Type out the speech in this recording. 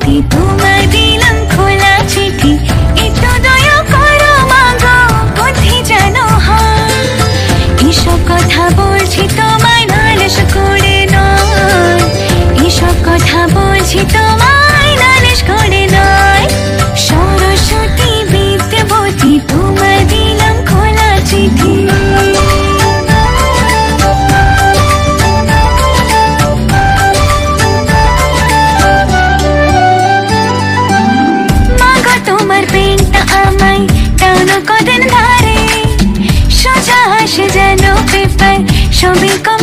Khi কান্দারে সোজা হাসে যেন পেপার। সবই কম